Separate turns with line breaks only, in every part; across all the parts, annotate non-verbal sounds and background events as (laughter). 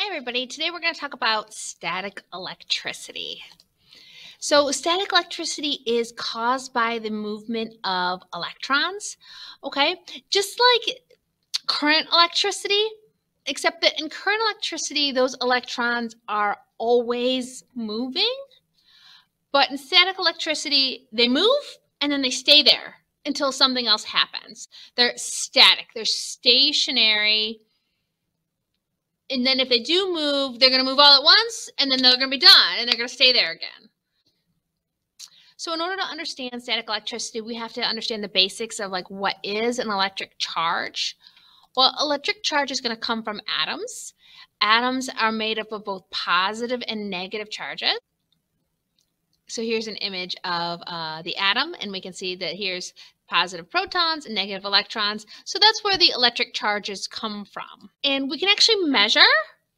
Hi everybody, today we're going to talk about static electricity. So static electricity is caused by the movement of electrons, okay? Just like current electricity, except that in current electricity, those electrons are always moving. But in static electricity, they move and then they stay there until something else happens. They're static, they're stationary and then if they do move, they're going to move all at once, and then they're going to be done, and they're going to stay there again. So in order to understand static electricity, we have to understand the basics of like what is an electric charge. Well, electric charge is going to come from atoms. Atoms are made up of both positive and negative charges. So here's an image of uh, the atom, and we can see that here's positive protons and negative electrons. So that's where the electric charges come from. And we can actually measure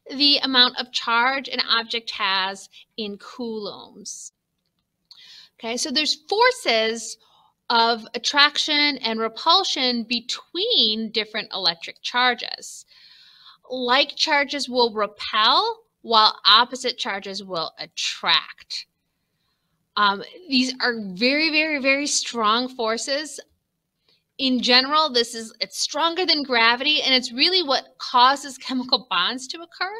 the amount of charge an object has in coulombs. Okay, so there's forces of attraction and repulsion between different electric charges. Like charges will repel while opposite charges will attract. Um, these are very, very, very strong forces. In general, this is it's stronger than gravity, and it's really what causes (laughs) chemical bonds to occur.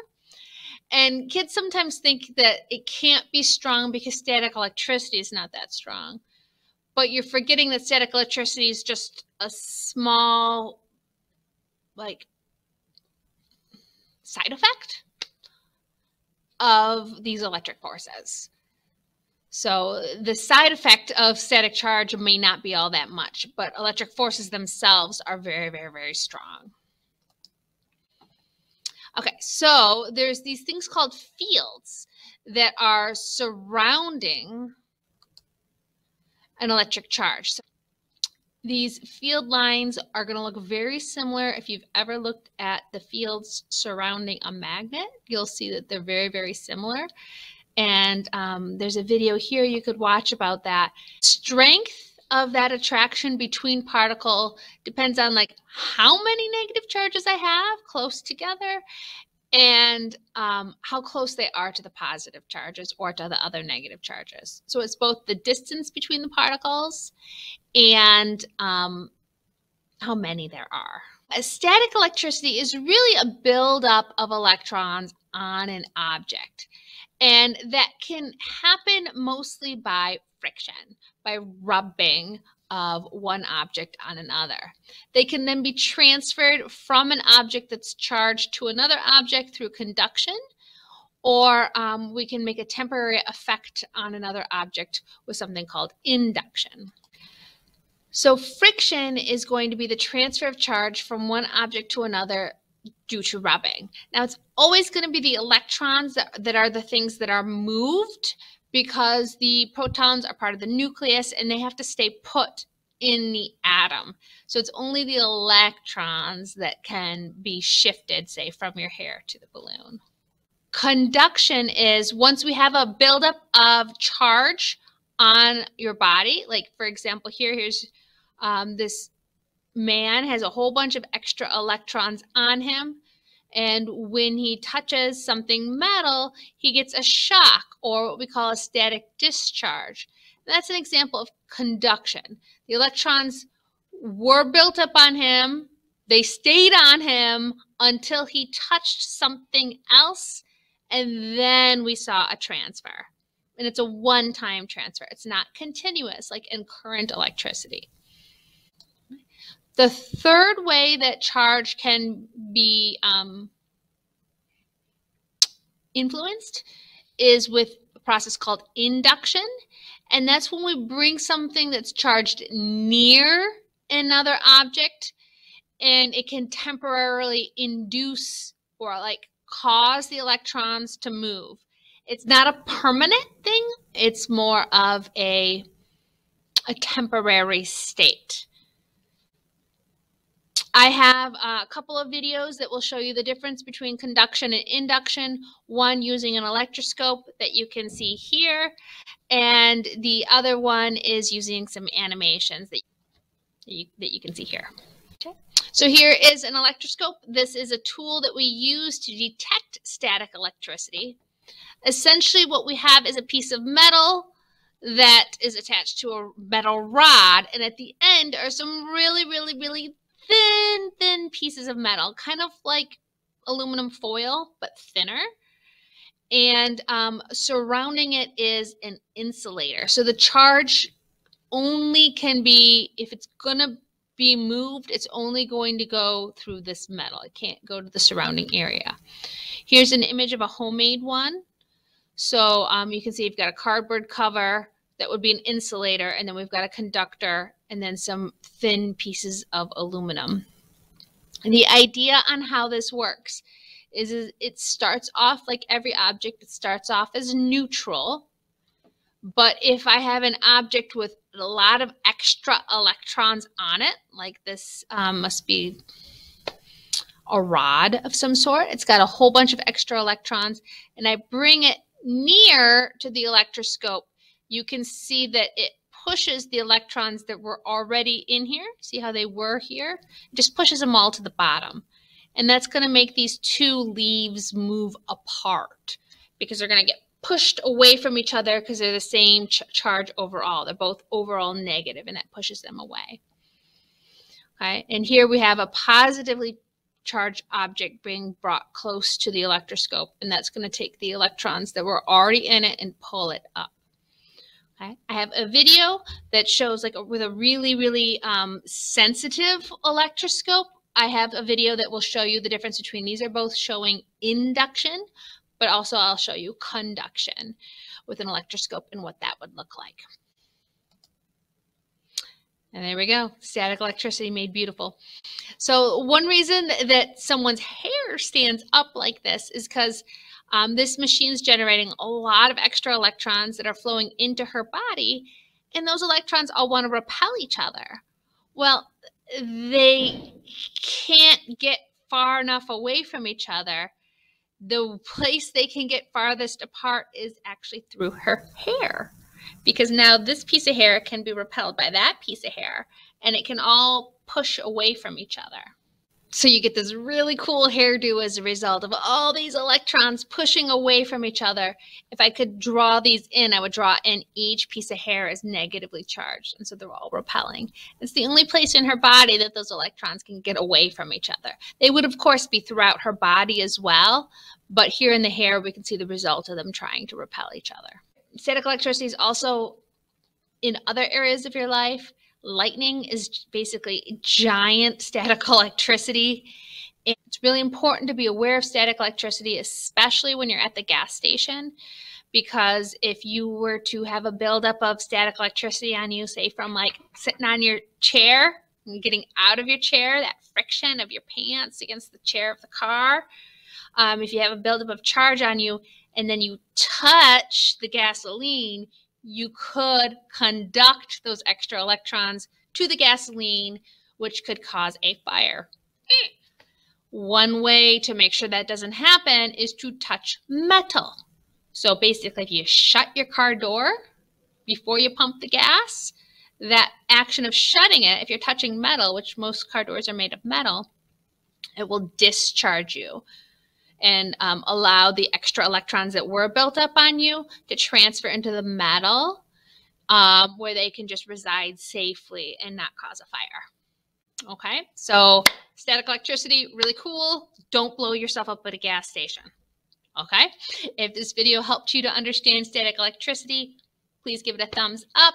And kids sometimes think that it can't be strong because static electricity is not that strong. But you're forgetting that static electricity is just a small, like, side effect of these electric forces. So the side effect of static charge may not be all that much, but electric forces themselves are very, very, very strong. Okay, so there's these things called fields that are surrounding an electric charge. So these field lines are going to look very similar. If you've ever looked at the fields surrounding a magnet, you'll see that they're very, very similar. And um, there's a video here you could watch about that. Strength of that attraction between particle depends on like how many negative charges I have close together and um, how close they are to the positive charges or to the other negative charges. So it's both the distance between the particles and um, how many there are. A static electricity is really a buildup of electrons on an object. And that can happen mostly by friction, by rubbing of one object on another. They can then be transferred from an object that's charged to another object through conduction, or um, we can make a temporary effect on another object with something called induction. So friction is going to be the transfer of charge from one object to another due to rubbing. Now it's always going to be the electrons that, that are the things that are moved because the protons are part of the nucleus and they have to stay put in the atom. So it's only the electrons that can be shifted, say, from your hair to the balloon. Conduction is once we have a buildup of charge on your body, like for example, here, here's um, this man has a whole bunch of extra electrons on him. And when he touches something metal, he gets a shock or what we call a static discharge. That's an example of conduction. The electrons were built up on him, they stayed on him until he touched something else, and then we saw a transfer. And it's a one time transfer, it's not continuous like in current electricity. The third way that charge can be um, influenced is with a process called induction. And that's when we bring something that's charged near another object and it can temporarily induce or like cause the electrons to move. It's not a permanent thing, it's more of a, a temporary state. I have a couple of videos that will show you the difference between conduction and induction, one using an electroscope that you can see here, and the other one is using some animations that you, that you can see here. Okay. So here is an electroscope. This is a tool that we use to detect static electricity. Essentially what we have is a piece of metal that is attached to a metal rod and at the end are some really, really, really thin, thin pieces of metal, kind of like aluminum foil, but thinner. And um, surrounding it is an insulator. So the charge only can be, if it's going to be moved, it's only going to go through this metal. It can't go to the surrounding area. Here's an image of a homemade one. So um, you can see you've got a cardboard cover that would be an insulator, and then we've got a conductor, and then some thin pieces of aluminum. The idea on how this works is, is it starts off like every object, it starts off as neutral. But if I have an object with a lot of extra electrons on it, like this um, must be a rod of some sort. It's got a whole bunch of extra electrons, and I bring it near to the electroscope, you can see that it pushes the electrons that were already in here. See how they were here? It just pushes them all to the bottom. And that's going to make these two leaves move apart because they're going to get pushed away from each other because they're the same ch charge overall. They're both overall negative and that pushes them away. Okay, and here we have a positively charged object being brought close to the electroscope and that's going to take the electrons that were already in it and pull it up. I have a video that shows like with a really, really um, sensitive electroscope. I have a video that will show you the difference between these are both showing induction, but also I'll show you conduction with an electroscope and what that would look like. And there we go, static electricity made beautiful. So one reason that someone's hair stands up like this is because um, this machine's generating a lot of extra electrons that are flowing into her body, and those electrons all want to repel each other. Well, they can't get far enough away from each other. The place they can get farthest apart is actually through her hair because now this piece of hair can be repelled by that piece of hair and it can all push away from each other. So you get this really cool hairdo as a result of all these electrons pushing away from each other. If I could draw these in, I would draw in each piece of hair is negatively charged. And so they're all repelling. It's the only place in her body that those electrons can get away from each other. They would, of course, be throughout her body as well. But here in the hair, we can see the result of them trying to repel each other. Static electricity is also in other areas of your life lightning is basically giant static (laughs) electricity. It's really important to be aware of static electricity, especially when you're at the gas station, because if you were to have a buildup of static electricity on you, say from like sitting on your chair and getting out of your chair, that friction of your pants against the chair of the car, um, if you have a buildup of charge on you and then you touch the gasoline, you could conduct those extra electrons to the gasoline, which could cause a fire. One way to make sure that doesn't happen is to touch metal. So basically, if you shut your car door before you pump the gas, that action of shutting it, if you're touching metal, which most car doors are made of metal, it will discharge you and um, allow the extra electrons that were built up on you to transfer into the metal um, where they can just reside safely and not cause a fire. Okay, so static electricity, really cool. Don't blow yourself up at a gas station. Okay, if this video helped you to understand static electricity, please give it a thumbs up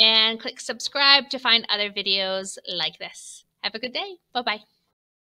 and click subscribe to find other videos like this. Have a good day. Bye-bye.